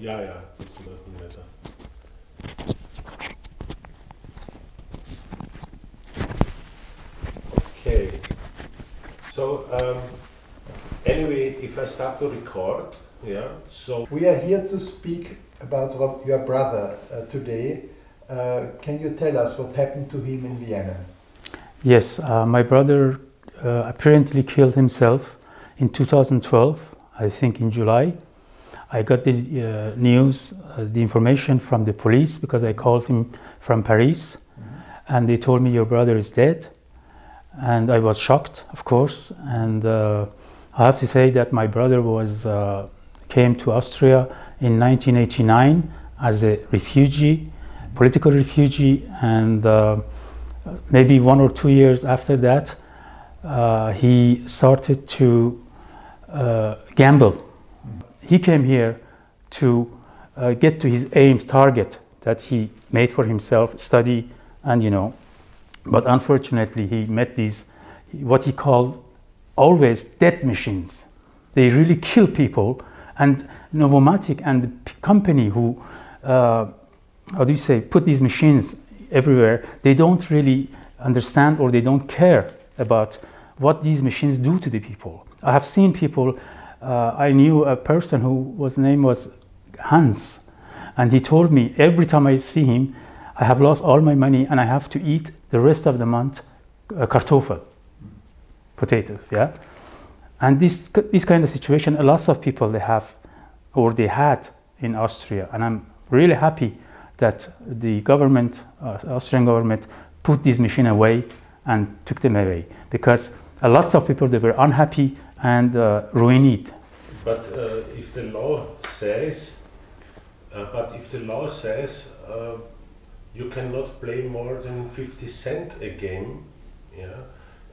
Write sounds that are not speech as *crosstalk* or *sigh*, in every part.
Ja, ja, das ist noch netter. Okay. So, um, anyway, if I start to record, yeah, so We are here to speak about your brother uh, today. Uh, can you tell us what happened to him in Vienna? Yes, uh, my brother uh, apparently killed himself in 2012, I think in July. I got the uh, news, uh, the information from the police because I called him from Paris and they told me your brother is dead. And I was shocked, of course. And uh, I have to say that my brother was, uh, came to Austria in 1989 as a refugee, political refugee, and uh, maybe one or two years after that, uh, he started to uh, gamble. He came here to uh, get to his aims, target that he made for himself, study, and you know. But unfortunately, he met these, what he called always death machines. They really kill people. And Novomatic and the company who, uh, how do you say, put these machines everywhere, they don't really understand or they don't care about what these machines do to the people. I have seen people, uh, I knew a person who was name was Hans, and he told me every time I see him, I have lost all my money and I have to eat the rest of the month uh, kartoffel, potatoes, yeah? And this, this kind of situation, a lot of people they have or they had in Austria. And I'm really happy that the government, uh, Austrian government, put this machine away and took them away because a lot of people they were unhappy and uh, it. But uh, if the law says, uh, but if the law says uh, you cannot play more than 50 cent a game, yeah,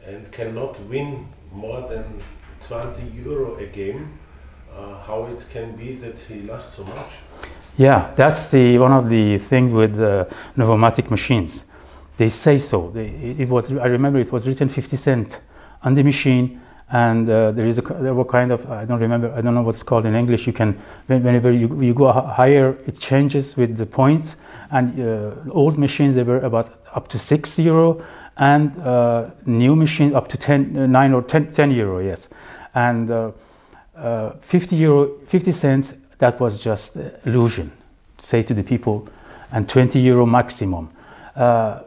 and cannot win more than 20 euro a game, uh, how it can be that he lost so much? Yeah, that's the one of the things with the Novomatic machines. They say so. They, it it was. I remember it was written 50 cent on the machine, and uh, there is a there were kind of I don't remember. I don't know what's called in English. You can whenever you, you go higher, it changes with the points. And uh, old machines they were about up to six euro, and uh, new machines up to 10, uh, nine or 10, 10 euro. Yes, and. Uh, uh, 50 euro 50 cents that was just illusion say to the people and 20 euro maximum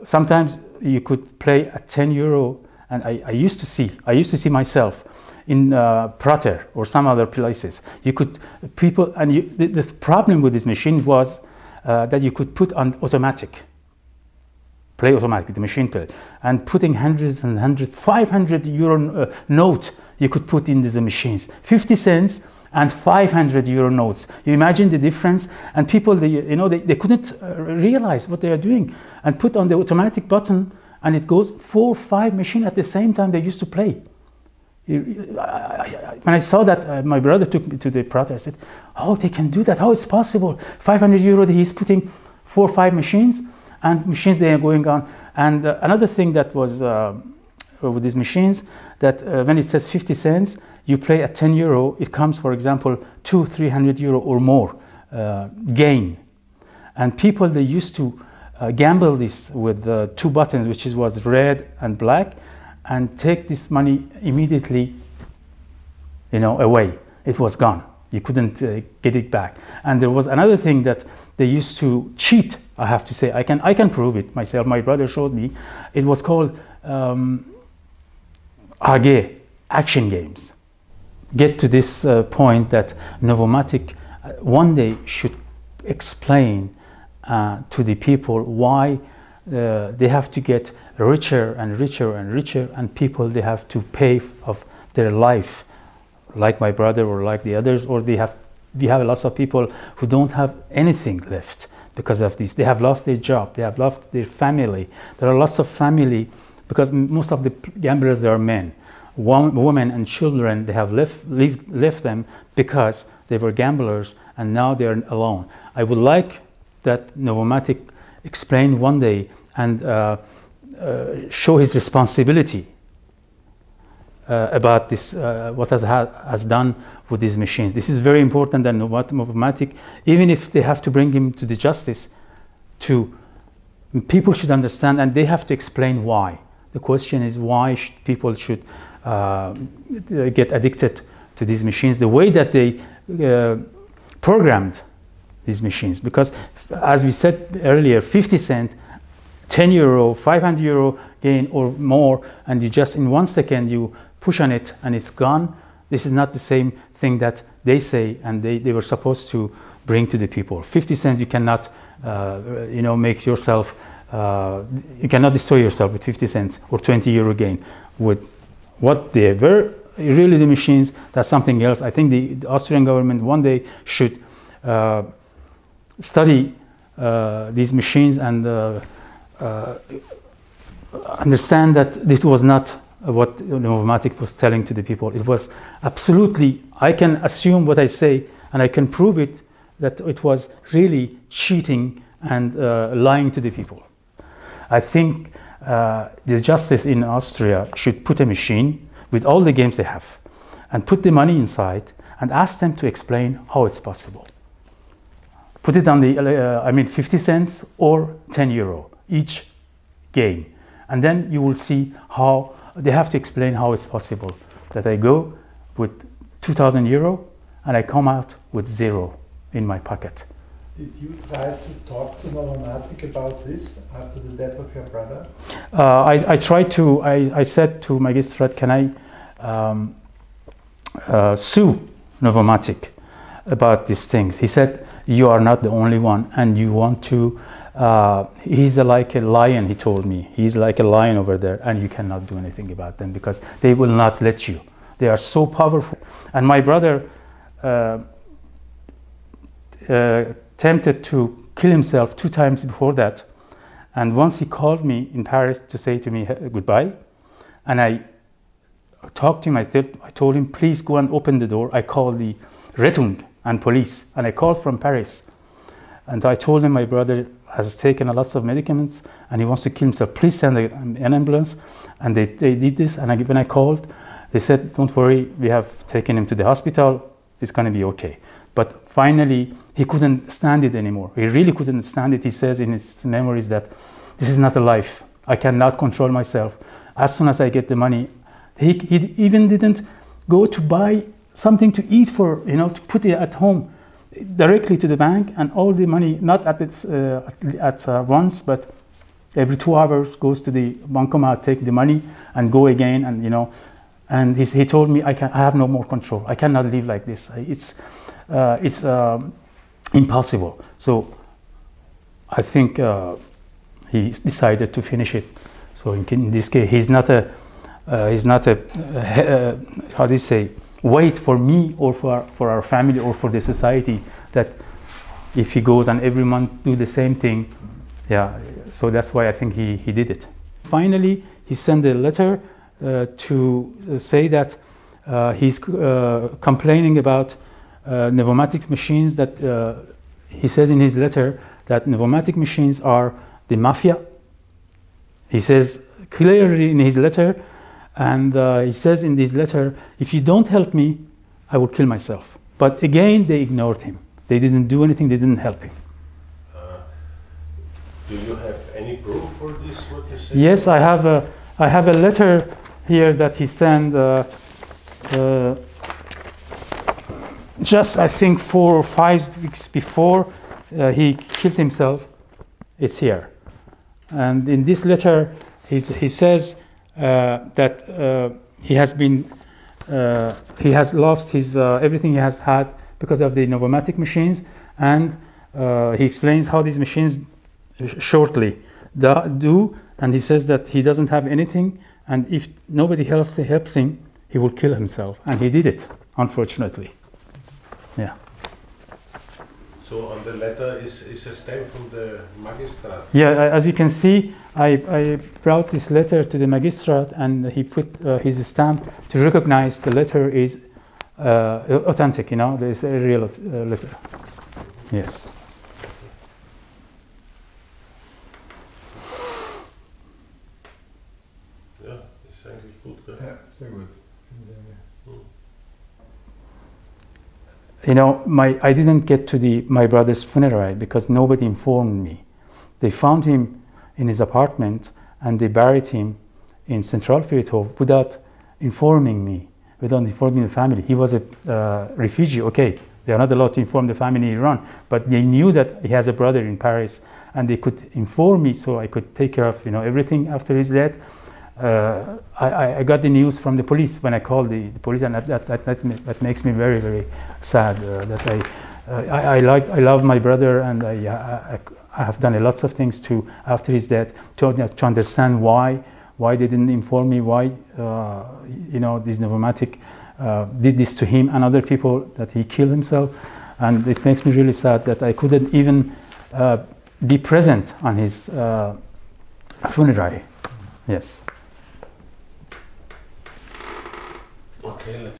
sometimes you could play at 10 euro and I, I used to see i used to see myself in uh, prater or some other places. You could people and you, the, the problem with this machine was uh, that you could put on automatic play automatic, the machine play, and putting hundreds and hundreds, 500 euro uh, note you could put in these machines, 50 cents and 500 euro notes. You imagine the difference, and people, they, you know, they, they couldn't uh, realize what they are doing, and put on the automatic button, and it goes four, or five machine at the same time they used to play. When I saw that, uh, my brother took me to the Prater. I said, "Oh, they can do that. How it's possible? 500 euro. He's putting four or five machines, and machines they are going on." And uh, another thing that was uh, with these machines that uh, when it says 50 cents, you play at 10 euro. It comes, for example, two, 300 euro or more uh, gain. And people they used to uh, gamble this with uh, two buttons, which is, was red and black, and take this money immediately, you know, away. It was gone. You couldn't uh, get it back. And there was another thing that they used to cheat. I have to say, I can I can prove it myself. My brother showed me. It was called um, AG, action games. Get to this uh, point that Novomatic uh, one day should explain uh, to the people why uh, they have to get richer and richer and richer, and people they have to pay of their life, like my brother or like the others, or they have we have lots of people who don't have anything left because of this. They have lost their job, they have lost their family. There are lots of family because most of the gamblers they are men. Wom- women and children they have left, leave, left them because they were gamblers and now they are alone. I would like that Novomatic explain one day and uh, uh, show his responsibility uh, about this, uh, what has, ha- has done with these machines. This is very important that Novomatic, even if they have to bring him to the justice, to people should understand and they have to explain why. The question is why should people should uh, get addicted to these machines the way that they uh, programmed these machines. Because as we said earlier, 50 cent, 10 euro, 500 euro gain or more, and you just in one second you push on it and it's gone. This is not the same thing that they say and they, they were supposed to bring to the people. 50 cents you cannot, uh, you know, make yourself, uh, you cannot destroy yourself with 50 cents or 20 euro gain. With what they were really the machines, that's something else. I think the, the Austrian government one day should uh, study uh, these machines and uh, uh, understand that this was not what Novomatic was telling to the people. It was absolutely, I can assume what I say and I can prove it that it was really cheating and uh, lying to the people. I think uh, the justice in Austria should put a machine with all the games they have and put the money inside and ask them to explain how it's possible. Put it on the, uh, I mean, 50 cents or 10 euro each game. And then you will see how they have to explain how it's possible that I go with 2000 euro and I come out with zero in my pocket. Did you try to talk to Novomatic about this after the death of your brother? Uh, I, I tried to, I, I said to Magistrat, can I um, uh, sue Novomatic about these things? He said, you are not the only one and you want to, uh, he's like a lion, he told me. He's like a lion over there and you cannot do anything about them because they will not let you. They are so powerful. And my brother uh, uh, tempted to kill himself two times before that. And once he called me in Paris to say to me goodbye, and I talked to him. I, said, I told him, please go and open the door. I called the Rettung and police, and I called from Paris. And I told him my brother has taken a lots of medicaments and he wants to kill himself. Please send an ambulance. And they, they did this. And I, when I called, they said, don't worry, we have taken him to the hospital. It's going to be okay. But finally, he couldn't stand it anymore. He really couldn't stand it. He says in his memories that this is not a life. I cannot control myself. As soon as I get the money, he, he even didn't go to buy something to eat for, you know, to put it at home directly to the bank and all the money, not at, its, uh, at, at uh, once, but every two hours goes to the bancomat, take the money and go again and, you know, and he's, he told me, I, can, I have no more control. I cannot live like this. It's, uh, it's um, impossible. So I think uh, he decided to finish it. So in, in this case, he's not a, uh, he's not a, uh, *laughs* how do you say, wait for me or for our, for our family or for the society that if he goes and every month do the same thing, yeah. So that's why I think he, he did it. Finally, he sent a letter uh, to say that uh, he's uh, complaining about uh, machines that uh, he says in his letter that Novomatic machines are the mafia. He says clearly in his letter, and uh, he says in this letter, if you don't help me, I will kill myself. But again, they ignored him. They didn't do anything, they didn't help him. Uh, do you have any proof for this, what you say? Yes, I have a, I have a letter here that he sent uh, uh, just, I think, four or five weeks before uh, he killed himself. It's here. And in this letter, he's, he says that uh, he has been, uh, he has lost his, uh, everything he has had because of the Novomatic machines. And uh, he explains how these machines shortly do. And he says that he doesn't have anything. And if nobody helps him, he will kill himself. And he did it, unfortunately. Yeah. So on the letter is, is a stamp from the magistrat. Yeah, as you can see, I, I brought this letter to the magistrate and he put uh, his stamp to recognize the letter is uh, authentic, you know, there's a real uh, letter. Yes. Ja, ist eigentlich gut, gell? Ja, sehr gut. You know, my I didn't get to the my brother's funeral because nobody informed me. They found him in his apartment and they buried him in Central Friedhof without informing me, without informing the family. He was a uh, refugee. Okay, they are not allowed to inform the family in Iran, but they knew that he has a brother in Paris, and they could inform me so I could take care of you know everything after his death. Uh, I, I, got the news from the police when I called the, the police, and that, that, that, that, makes me very, very sad. Uh, that I, uh, I, I, like, I love my brother, and I, I, have done a lots of things to after his death to, to understand why, why they didn't inform me, why, uh, you know, this Novomatic uh, did this to him and other people, that he killed himself, and it makes me really sad that I couldn't even uh, be present on his funeral. Yes. Okay, let's